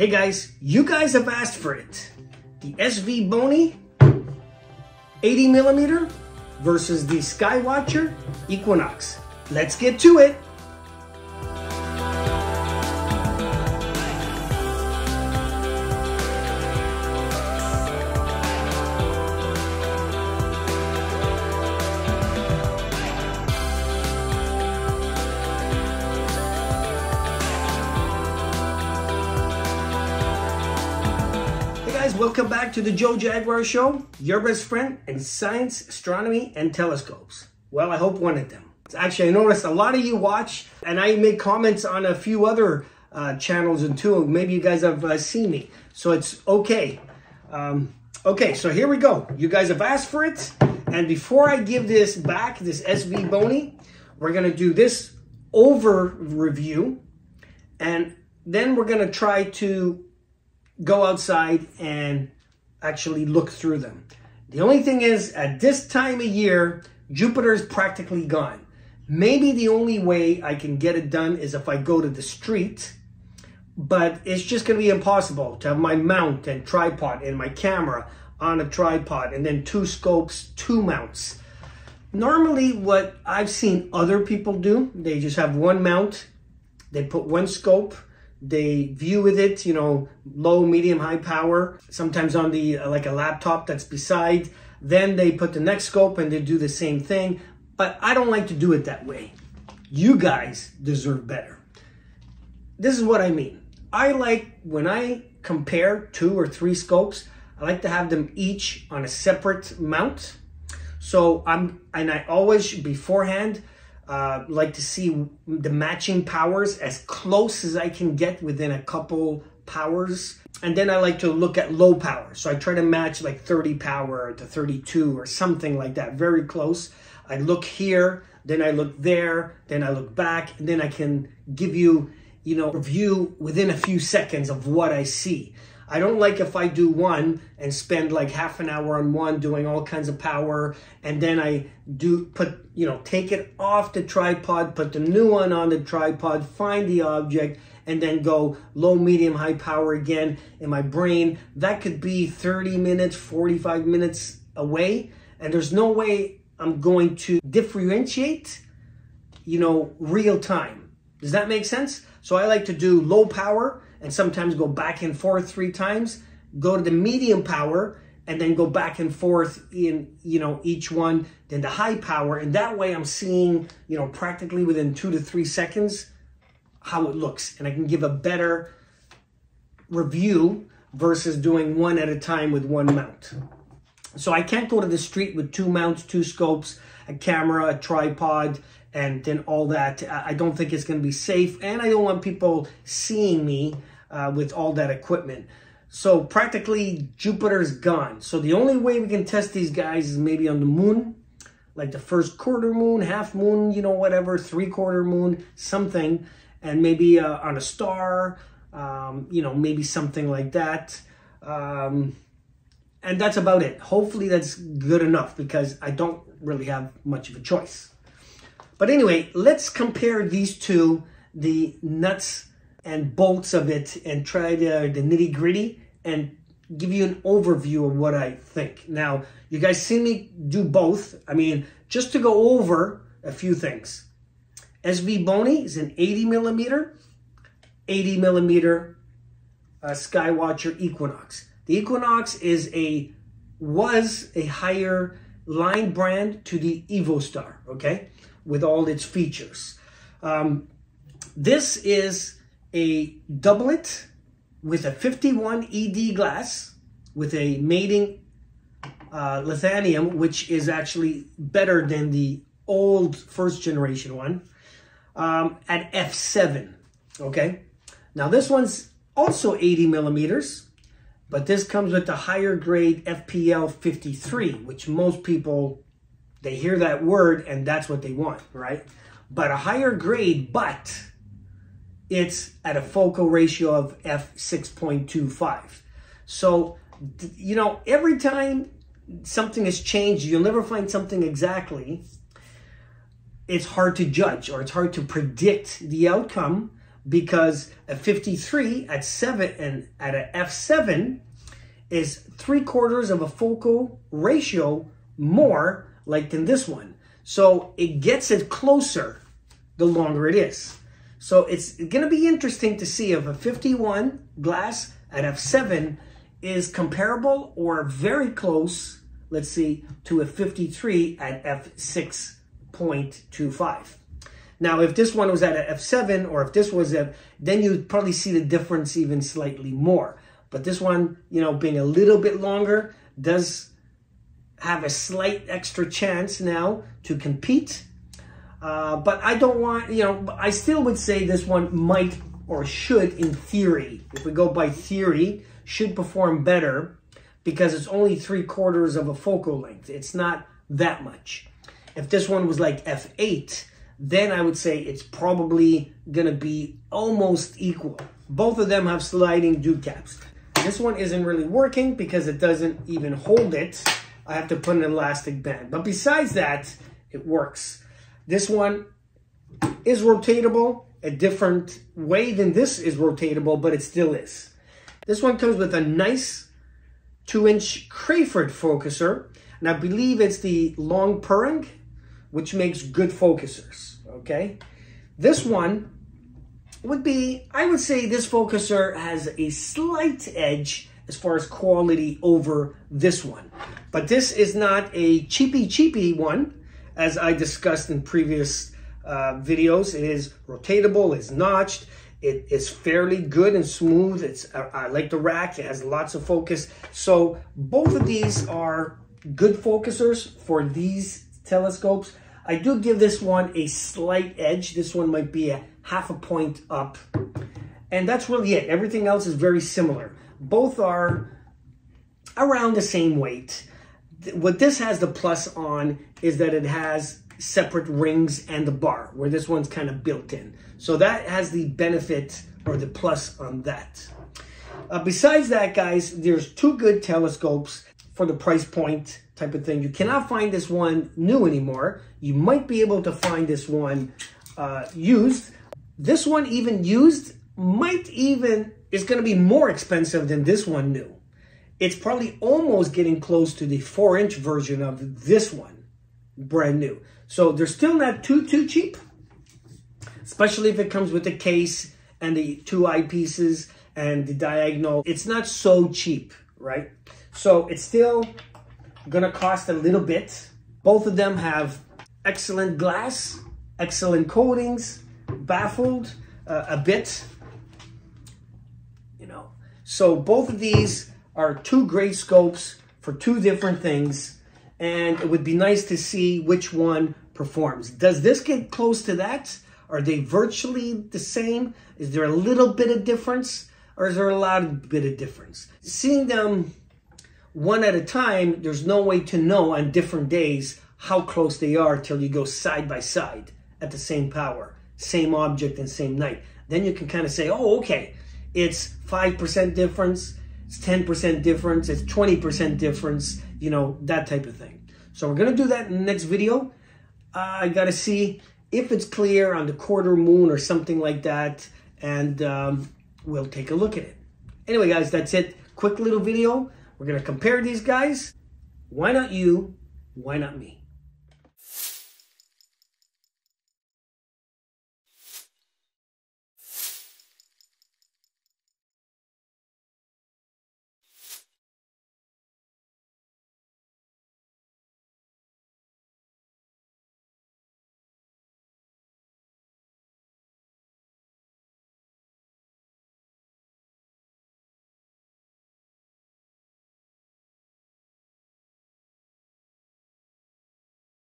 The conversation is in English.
Hey guys, you guys have asked for it. The Svbony 80 millimeter versus the Skywatcher Equinox. Let's get to it. Welcome back to the Joe Jaguar Show, your best friend in science, astronomy, and telescopes. Well, I hope one of them. Actually, I noticed a lot of you watch, and I make comments on a few other uh, channels and too. Maybe you guys have uh, seen me, so it's okay. Um, okay, so here we go. You guys have asked for it, and before I give this back, this Svbony, we're gonna do this over review, and then we're gonna try to go outside and actually look through them. The only thing is, at this time of year, Jupiter is practically gone. Maybe the only way I can get it done is if I go to the street, but it's just going to be impossible to have my mount and tripod and my camera on a tripod and then two scopes, two mounts. Normally, what I've seen other people do, they just have one mount, they put one scope, they view with it, you know, low, medium, high power, sometimes on the, uh, like a laptop that's beside. Then they put the next scope and they do the same thing. But I don't like to do it that way. You guys deserve better. This is what I mean. I like when I compare two or three scopes, I like to have them each on a separate mount. So I'm, and I always beforehand, uh, like to see the matching powers as close as I can get within a couple powers. And then I like to look at low power. So I try to match like 30 power to 32 or something like that, very close. I look here, then I look there, then I look back, and then I can give you, you know, review within a few seconds of what I see. I don't like if I do one and spend like half an hour on one doing all kinds of power and then I do put, you know, take it off the tripod, put the new one on the tripod, find the object and then go low, medium, high power again in my brain. That could be 30 minutes, 45 minutes away. And there's no way I'm going to differentiate, you know, real time. Does that make sense? So I like to do low power and sometimes go back and forth three times, go to the medium power and then go back and forth in, you know, each one, then the high power. And that way I'm seeing, you know, practically within two to three seconds how it looks. And I can give a better review versus doing one at a time with one mount. So I can't go to the street with two mounts, two scopes, a camera, a tripod, and then all that. I don't think it's going to be safe, and I don't want people seeing me uh, with all that equipment. So practically Jupiter's gone. So the only way we can test these guys is maybe on the moon, like the first quarter moon, half moon, you know, whatever, three quarter moon, something, and maybe uh, on a star, um, you know, maybe something like that. Um, and that's about it. Hopefully that's good enough because I don't really have much of a choice. But anyway, let's compare these two, the nuts and bolts of it and try the, the nitty gritty and give you an overview of what I think. Now, you guys see me do both. I mean, just to go over a few things. Svbony is an 80 millimeter, 80 millimeter uh, Skywatcher Equinox. The Equinox is a was a higher line brand to the EvoStar, okay, with all its features. Um, this is a doublet with a 51 ED glass with a mating uh, lanthanum, which is actually better than the old first generation one, um, at f7, okay? Now this one's also 80 millimeters, but this comes with the higher grade FPL 53, which most people, they hear that word and that's what they want, right? But a higher grade, but it's at a focal ratio of f6.25. So, you know, every time something has changed, you'll never find something exactly. It's hard to judge or it's hard to predict the outcome, because a 53 at 7 and at a f7 is 3 quarters of a focal ratio more like in this one. So it gets it closer the longer it is. So it's going to be interesting to see if a 51 glass at f7 is comparable or very close, let's see, to a 53 at f6.25. Now, if this one was at f7 or if this was at, then you'd probably see the difference even slightly more. But this one, you know, being a little bit longer does have a slight extra chance now to compete. Uh, but I don't want, you know, I still would say this one might or should, in theory, if we go by theory, should perform better because it's only three quarters of a focal length. It's not that much. If this one was like f8, then I would say it's probably going to be almost equal. Both of them have sliding dew caps. This one isn't really working because it doesn't even hold it. I have to put an elastic band. But besides that, it works. This one is rotatable a different way than this is rotatable, but it still is. This one comes with a nice two inch Crayford focuser. And I believe it's the Long Perng, which makes good focusers, okay? This one would be, I would say this focuser has a slight edge as far as quality over this one. But this is not a cheapy cheapy one, as I discussed in previous uh, videos. It is rotatable, it's notched, it is fairly good and smooth. It's uh, I like the rack, it has lots of focus. So both of these are good focusers for these telescopes. I do give this one a slight edge. This one might be a half a point up. And that's really it. Everything else is very similar. Both are around the same weight. What this has the plus on is that it has separate rings and the bar, where this one's kind of built in. So that has the benefit or the plus on that. Uh, besides that, guys, there's two good telescopes for the price point type of thing. You cannot find this one new anymore. You might be able to find this one uh, used. This one even used might even, is going to be more expensive than this one new. It's probably almost getting close to the four inch version of this one, brand new. So they're still not too, too cheap, especially if it comes with the case and the two eyepieces and the diagonal. It's not so cheap, right? So it's still gonna cost a little bit. Both of them have excellent glass, excellent coatings, baffled uh, a bit, you know. So both of these are two great scopes for two different things and it would be nice to see which one performs. Does this get close to that? Are they virtually the same? Is there a little bit of difference or is there a lot of bit of difference? Seeing them one at a time, there's no way to know on different days how close they are till you go side by side at the same power, same object and same night. Then you can kind of say, oh, okay, it's 5% difference, it's 10% difference, it's 20% difference, you know, that type of thing. So we're going to do that in the next video. Uh, I got to see if it's clear on the quarter moon or something like that. And um, we'll take a look at it. Anyway, guys, that's it. Quick little video. We're going to compare these guys. Why not you? Why not me?